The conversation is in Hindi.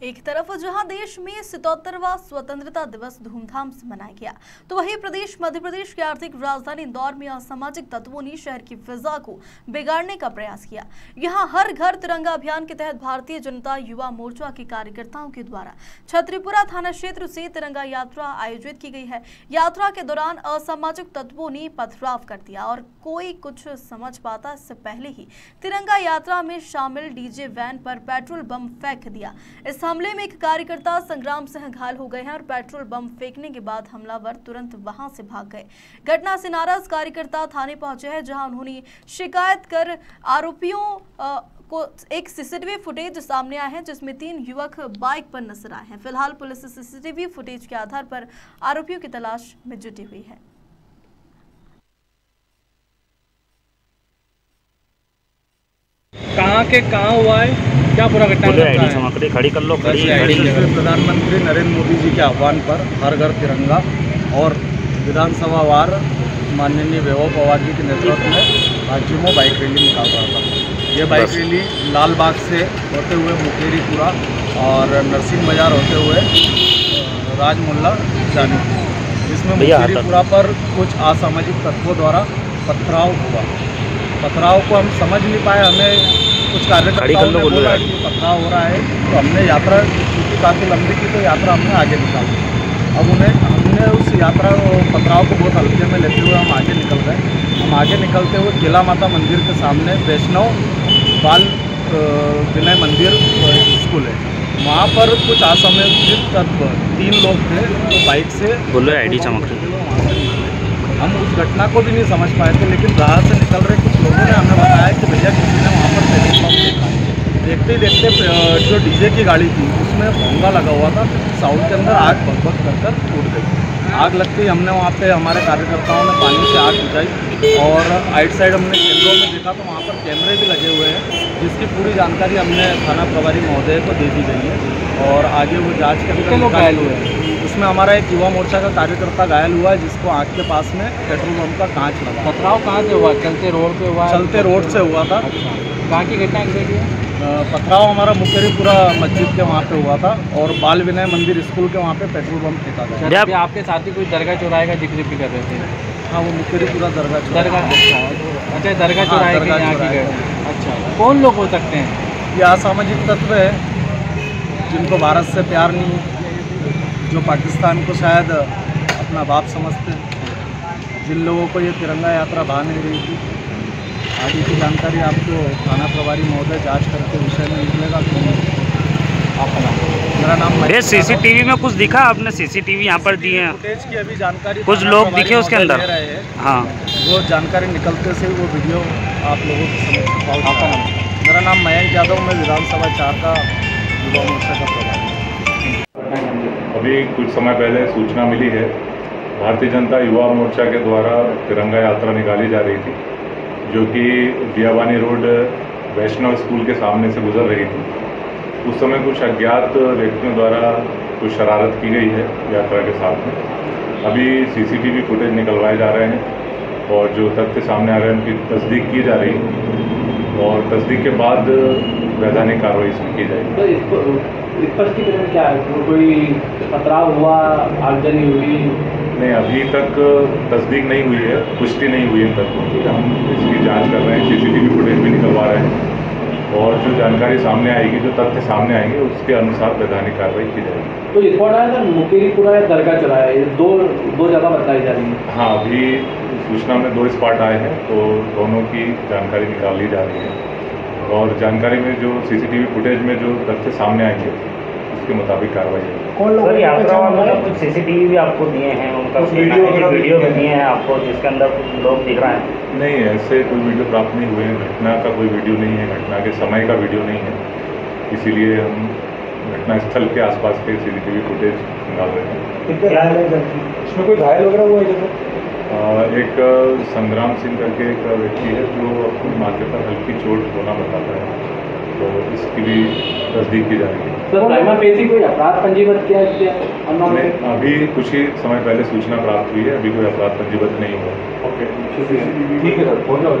एक तरफ़ जहाँ देश में सितहत्तरवा स्वतंत्रता दिवस धूमधाम से मनाया गया तो वहीं प्रदेश, मध्य प्रदेश की आर्थिक राजधानी इंदौर में असामाजिक तत्वों ने शहर की फिजा को बिगाड़ने का प्रयास किया। यहाँ हर घर तिरंगा अभियान के तहत भारतीय जनता युवा मोर्चा के कार्यकर्ताओं के द्वारा छत्रीपुरा थाना क्षेत्र से तिरंगा यात्रा आयोजित की गई है। यात्रा के दौरान असामाजिक तत्वों ने पथराव कर दिया और कोई कुछ समझ पाता इससे पहले ही तिरंगा यात्रा में शामिल डीजे वैन पर पेट्रोल बम फेंक दिया। इस हमले में एक कार्यकर्ता संग्राम सिंह घायल हो गए हैं और पेट्रोल बम फेंकने के बाद हमलावर तुरंत वहाँ से भाग गए। घटना से नाराज़ कार्यकर्ता थाने पहुँचे हैं, जहाँ उन्होंने शिकायत कर आरोपियों को एक सीसीटीवी फुटेज सामने आया है, जिसमें तीन युवक बाइक पर नज़र आए हैं। फ़िलहाल पुलिस सीसीटीवी फुटेज के आधार पर आरोपियों की तलाश में जुटी हुई है। कहाँ के, कहाँ हुआ है? क्या पूरा घटना है? खड़ी कर लो खड़ी। प्रधानमंत्री नरेंद्र मोदी जी के आह्वान पर हर घर तिरंगा और विधानसभा वार माननीय वैभव पवार जी के नेतृत्व में आज जुम्मो बाइक रैली निकाल रहा था। ये बाइक रैली लाल बाग से होते हुए मुकेरीपुरा और नरसिंह बाज़ार होते हुए अ, जाने। जिसमें मुकेरीपुरा पर कुछ असामाजिक तत्वों द्वारा पथराव हुआ। पथराव को हम समझ नहीं पाए हमें कुछ कार्यकर्ताओं ने बोला कि पथराव हो रहा है तो हमने यात्रा क्योंकि काफ़ी लंबी थी तो यात्रा हमने आगे निकाली। अब उन्हें हमने उस यात्रा पथराव को बहुत हल्के में लेते हुए हम आगे निकल गए। हम आगे निकलते हुए किला माता मंदिर के सामने वैष्णव बाल विनय मंदिर स्कूल है। वहाँ पर कुछ असामाजिक तत्व तीन लोग थे जो बाइक से बोलो आईडी चमक रही वहाँ से निकले। हम उस घटना को भी नहीं समझ पाए थे लेकिन राह से निकल रहे कुछ लोगों ने हमें बताया कि भैया किसी ने वहाँ पर पेट्रोल पंप देखा। देखते ही देखते जो डीजे की गाड़ी थी उसमें भोंगा लगा हुआ था साउंड के अंदर आग भग भग कर कर टूट गई आग लगते ही हमने वहाँ पे हमारे कार्यकर्ताओं ने पानी से आग बुझाई और आइट साइड हमने कैमरों में देखा तो वहाँ पर कैमरे भी लगे हुए हैं जिसकी पूरी जानकारी हमने थाना प्रभारी महोदय को दे दी गई है और आगे वो जाँच के कितने लोग घायल हुए हैं? उसमें हमारा एक युवा मोर्चा का कार्यकर्ता घायल हुआ है जिसको आँख के पास में पेट्रोल पंप का कांच लगा। पथराव कहाँ से हुआ? चलते रोड पे हुआ? चलते रोड से हुआ था। अच्छा। कहाँ की घटना पथराव हमारा मुकेरीपुरा मस्जिद के वहाँ पे हुआ था और बाल विनय मंदिर स्कूल के वहाँ पे पेट्रोल पंप फेंका गया। अच्छा, अभी आपके साथी कोई दरगाह चौराहे का ज़िक्र भी कर रहे थे? हाँ वो मुकेरीपुरा दरगाह दरगाह अच्छा अच्छा दरगाह हाँ, चौराहे के यहाँ की अच्छा कौन लोग हो सकते हैं? ये असामाजिक तत्व है जिनको भारत से प्यार नहीं है जो पाकिस्तान को शायद अपना बाप समझते हैं जिन लोगों को ये तिरंगा यात्रा भा नहीं रही थी आगे की जानकारी आपको थाना प्रभारी महोदय जाँच करके विषय में निकलेगा नाम मेरा नाम यादव। सीसीटीवी में कुछ दिखा आपने सीसीटीवी यहाँ पर दिए हैं फुटेज की अभी जानकारी कुछ लोग दिखे उसके अंदर? हाँ वो जानकारी निकलते से वो वीडियो आप लोगों के है। मेरा नाम मयंक यादव मैं विधानसभा चार का युवा मोर्चा का प्रभारी। अभी कुछ समय पहले सूचना मिली है, भारतीय जनता युवा मोर्चा के द्वारा तिरंगा यात्रा निकाली जा रही थी, जो कि दियावानी रोड वैष्णव स्कूल के सामने से गुजर रही थी। उस समय कुछ अज्ञात व्यक्तियों द्वारा कुछ शरारत की गई है यात्रा के साथ में। अभी सीसीटीवी फुटेज निकलवाए जा रहे हैं और जो तथ्य सामने आ रहे हैं, उनकी तस्दीक की जा रही है। और तस्दीक के बाद वैधानिक कार्रवाई इसमें की जाएगी। तो इसको स्पष्टीकरण क्या है? वो कोई पथराव हुआ आगजनी हुई? नहीं अभी तक तस्दीक नहीं हुई है पुष्टि नहीं हुई है तत्वों की हम इसकी जाँच कर रहे हैं सीसीटीवी फुटेज भी निकलवा रहे हैं। और जो जानकारी सामने आएगी जो तथ्य सामने आएँगे उसके अनुसार वैधानिक कार्रवाई की जाएगी। तो रिपोर्ट आया था मुकेरीपुरा या दरगाह चौराहा ये दो दो जगह बताई जा रही है। हाँ अभी सूचना में दो स्पॉट आए हैं तो दोनों की जानकारी निकाल ली जा रही है। और जानकारी में जो सीसीटीवी फुटेज में जो तथ्य सामने आएँगे उसके मुताबिक कार्रवाई होगी। सर यात्रा वालों ने कुछ सीसीटीवी भी आपको दिए हैं उनका कुछ वीडियो भी वीडियो भी दिए हैं। आपको जिसके अंदर लोग दिख रहे हैं? नहीं ऐसे कोई वीडियो प्राप्त नहीं हुए हैं। घटना का कोई वीडियो नहीं है घटना के समय का वीडियो नहीं है। इसीलिए हम घटना स्थल के आसपास के सीसीटीवी फुटेज निकाल रहे हैं। इसमें कोई घायल वगैरह हुआ है एक संग्राम सिंह करके एक व्यक्ति है जो अपनी माथे पर हल्की चोट होना बताता है। तो इसकी भी तस्दीक की जाएगी सर प्राइमा कोई अपराध पंजीबद्ध किया है इसके अननोन अभी कुछ ही समय पहले सूचना प्राप्त हुई है अभी कोई अपराध पंजीबद्ध नहीं हुआ। ओके ठीक है सर हो